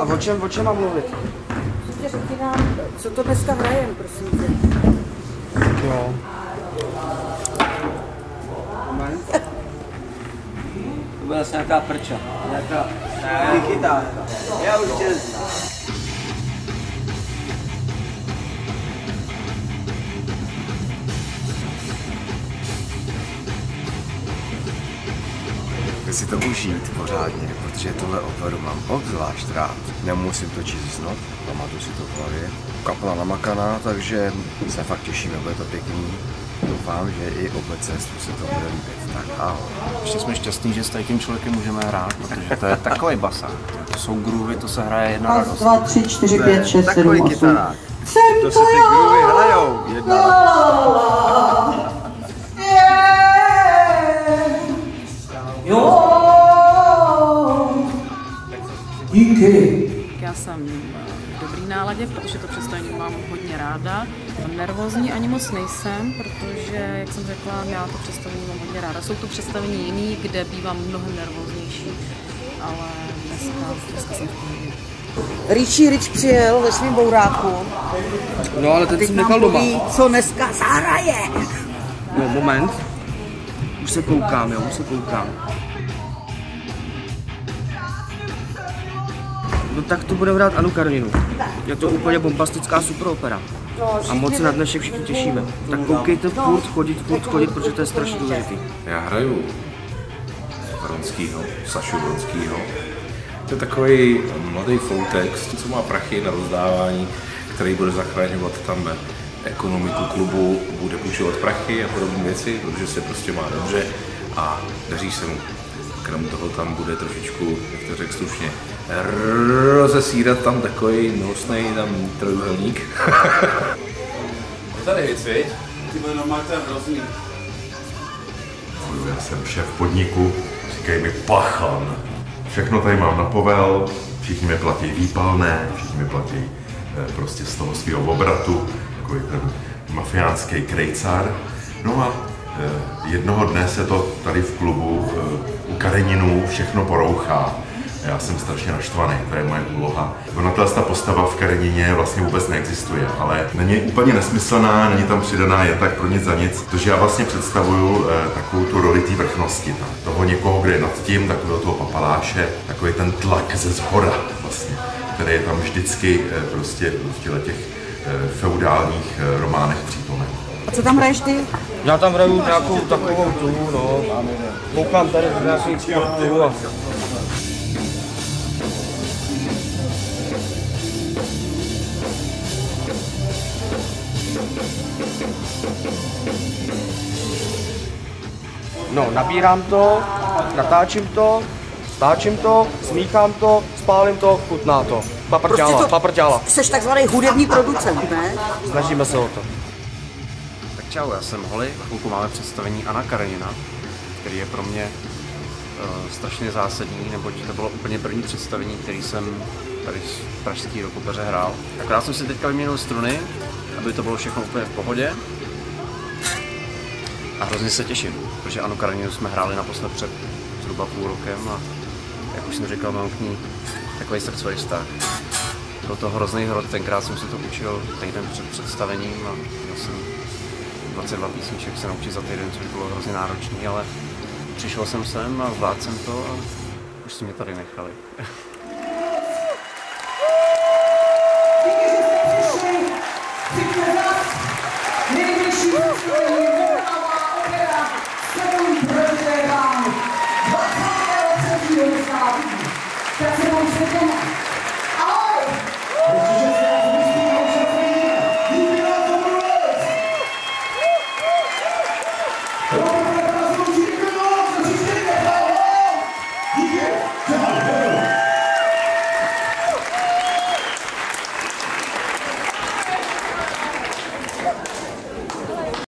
A o čem, o čem mám mluvit? Prostě řekni nám, co to dneska hrajem, prosím tě. Jo. To byla asi nějaká prča. Nějaká... Ne. Já už tě znám. Chci si to užít pořádně, protože tohle operu mám obzvlášť rád. Nemusím to číst znot, pamatuju si to v hlavě. Kapela namakaná, takže se fakt těšíme, bude to pěkný. Doufám, že i obecenstvu se to bude líbit. Tak ahoj. Ještě jsme šťastní, že s tím člověkem můžeme hrát, protože to je takový basák. To jsou groovy, to se hraje jedna radost. dva, tři, čtyři, To pět, je šest, sedm, takový osm. kytarák. Jsem To to se ty groovy já! hrajou. Jedna. Já jsem v dobrý náladě, protože to představení mám hodně ráda. Nervózní ani moc nejsem, protože, jak jsem řekla, já to představení mám hodně ráda. Jsou to představení jiný, kde bývám mnohem nervóznější, ale dneska, dneska jsem v pohodě. Richie Rich přijel ve svém bouráku. No ale teď Teď jsem nechal doma. co dneska zahraje. No moment. Už se koukám, jo, už se koukám. No tak to bude hrát Anu Kareninu. Je to úplně bombastická superopera. A moc se na dnešek všichni těšíme. Tak koukejte furt chodit, furt chodit, protože to je strašně důležitý. Já hraju Vronskýho, Sašu Vronskýho. To je takový mladý foutek, co má prachy na rozdávání, který bude zachraňovat tam ekonomiku klubu, bude půjčovat prachy a podobné věci, protože se prostě má dobře a daří se mu. Krom toho tam bude trošičku, jak to řekl slušně, rozesírat tam takový nosnej tam trojuhelník. Tady věc, viď? Ty bude normálně hrozný. Já jsem šéf podniku, říkají mi pachan. Všechno tady mám na povel, všichni mi platí výpalné, všichni mi platí eh, prostě z toho svého obratu, takový ten mafiánský krejcar. No a eh, jednoho dne se to tady v klubu eh, u Kareninů všechno porouchá. Já jsem strašně naštvaný, to je moje úloha. Ona ta postava v Karenině vlastně vůbec neexistuje, ale není úplně nesmyslná, není tam přidaná jen tak pro nic za nic, protože já vlastně představuju eh, takovou tu roli té vrchnosti, tak, toho někoho, kdo je nad tím, takového toho papaláše, takový ten tlak ze zhora vlastně, který je tam vždycky eh, prostě v těle těch eh, feudálních eh, románech přítomen. A co tam hraješ ty? Já tam hraju nějakou takovou tu, no. Koukám tady nějakých sportů a... No, nabírám to, natáčím to, stáčím to, smíchám to, spálím to, chutná to. Paprťála, Prostě to- paprťála. Jsi takzvaný hudební producent, ne? Snažíme se o to. Tak čau, já jsem Holly, za chvilku máme představení Anna Karenina, který je pro mě uh, strašně zásadní, neboť to bylo úplně první představení, který jsem tady v Pražský roku opeře hrál. Akorát jsem si teďka vyměnil struny, aby to bylo všechno úplně v pohodě. A hrozně se těším, protože Anu Kareninu jsme hráli naposled před zhruba půl rokem a jak už jsem říkal, mám k ní takový srdcový vztah. Byl to hrozný hrot, tenkrát jsem se to učil týden před představením a měl jsem 22 písniček se naučit za týden, což bylo hrozně náročné, ale přišel jsem sem a zvládl jsem to a už si mě tady nechali.